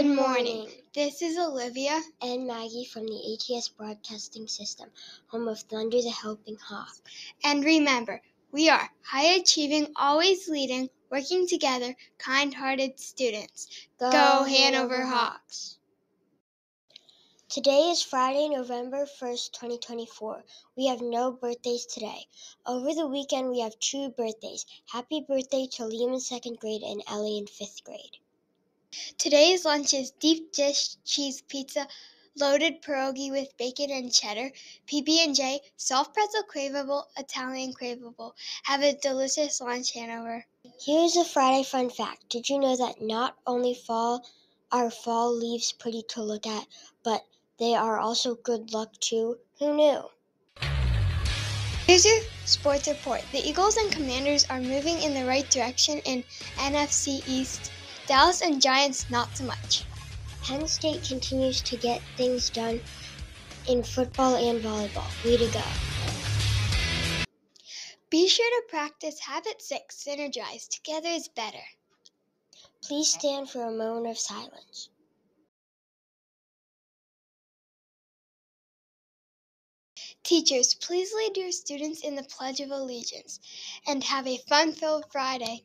Good morning. This is Olivia and Maggie from the ATS Broadcasting System, home of Thunder the Helping Hawk. And remember, we are high achieving, always leading, working together, kind hearted students. Go, Go Hanover, Hanover Hawks. Today is Friday, November 1st, 2024. We have no birthdays today. Over the weekend, we have two birthdays. Happy birthday to Liam in second grade and Ellie in fifth grade. Today's lunch is deep dish cheese pizza, loaded pierogi with bacon and cheddar, PB&J, soft pretzel craveable, Italian craveable. Have a delicious lunch, Hanover. Here's a Friday fun fact. Did you know that not only fall are fall leaves pretty to look at, but they are also good luck too? Who knew? Here's your sports report. The Eagles and Commanders are moving in the right direction in NFC East. Dallas and Giants, not so much. Penn State continues to get things done in football and volleyball. Way to go. Be sure to practice Habit 6 Synergize. Together is better. Please stand for a moment of silence. Teachers, please lead your students in the Pledge of Allegiance and have a fun filled Friday.